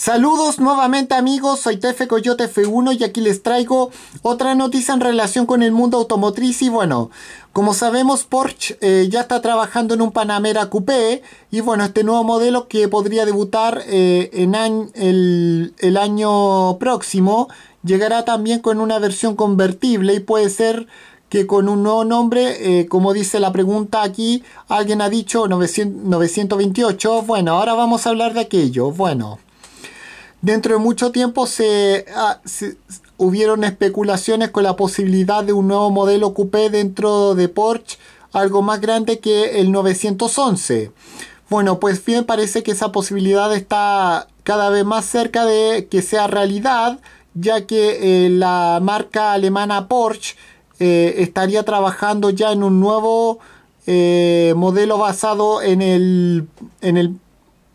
Saludos nuevamente amigos, soy Tefe Coyote F1 y aquí les traigo otra noticia en relación con el mundo automotriz. Y bueno, como sabemos Porsche eh, ya está trabajando en un Panamera Coupé. Y bueno, este nuevo modelo que podría debutar eh, en el, año próximo llegará también con una versión convertible y puede ser que con un nuevo nombre, eh, como dice la pregunta aquí, alguien ha dicho 928, bueno, ahora vamos a hablar de aquello, bueno. Dentro de mucho tiempo ah, se, hubieron especulaciones con la posibilidad de un nuevo modelo coupé dentro de Porsche, algo más grande que el 911. Bueno, pues bien, parece que esa posibilidad está cada vez más cerca de que sea realidad, ya que eh, la marca alemana Porsche eh, estaría trabajando ya en un nuevo eh, modelo basado en el, en el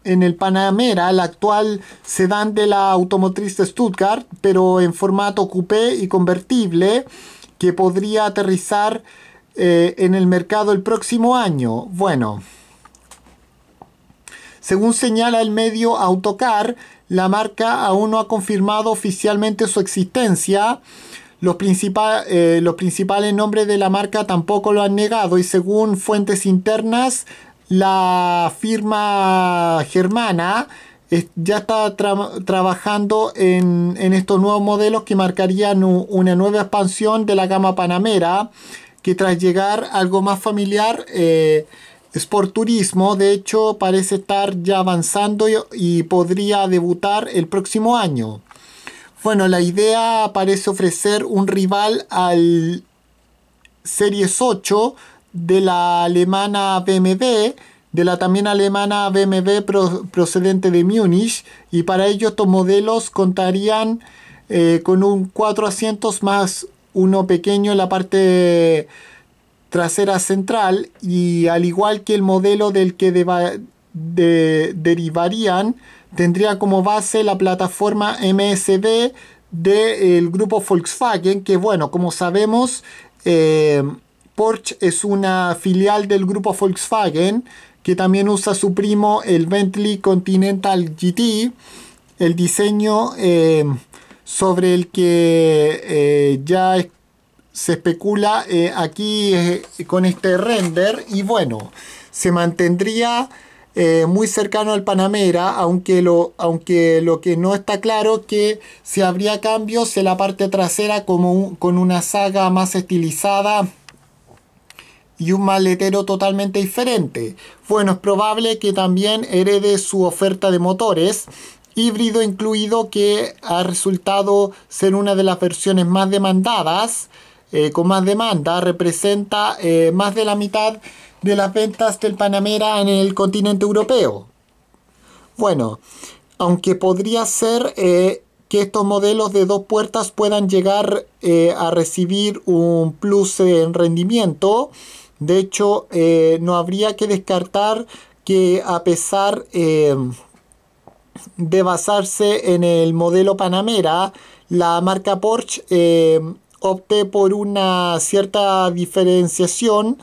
en el Panamera, el actual sedán de la automotriz de Stuttgart, pero en formato coupé y convertible, que podría aterrizar eh, en el mercado el próximo año. Bueno, según señala el medio Autocar, la marca aún no ha confirmado oficialmente su existencia. Los, eh, los principales nombres de la marca tampoco lo han negado y según fuentes internas la firma germana ya está trabajando en, estos nuevos modelos que marcarían una nueva expansión de la gama Panamera, que tras llegar algo más familiar, eh, Sport Turismo, de hecho, parece estar ya avanzando y, podría debutar el próximo año. Bueno, la idea parece ofrecer un rival al Series 8 de la alemana BMW, de la también alemana BMW procedente de Múnich, y para ello estos modelos contarían eh, con un cuatro asientos más uno pequeño en la parte trasera central y al igual que el modelo del que derivarían tendría como base la plataforma MSD del grupo Volkswagen que bueno como sabemos eh, Porsche es una filial del grupo Volkswagen que también usa su primo el Bentley Continental GT, el diseño eh, sobre el que eh, ya se especula eh, aquí con este render. Y bueno, se mantendría muy cercano al Panamera, aunque lo, aunque lo que no está claro que si habría cambios en la parte trasera como con una saga más estilizada y un maletero totalmente diferente. Bueno, es probable que también herede su oferta de motores híbrido incluido que ha resultado ser una de las versiones más demandadas, eh, con más demanda, representa eh, más de la mitad de las ventas del Panamera en el continente europeo. Bueno, aunque podría ser eh, que estos modelos de dos puertas puedan llegar a recibir un plus en rendimiento, de hecho, eh, no habría que descartar que a pesar eh, de basarse en el modelo Panamera, la marca Porsche eh, opte por una cierta diferenciación,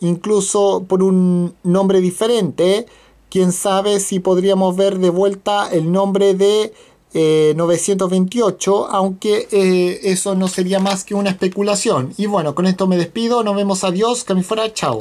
incluso por un nombre diferente. Quién sabe si podríamos ver de vuelta el nombre de 928, eh, aunque eh, eso no sería más que una especulación. Y bueno, con esto me despido, nos vemos, adiós, que me fuera, chao.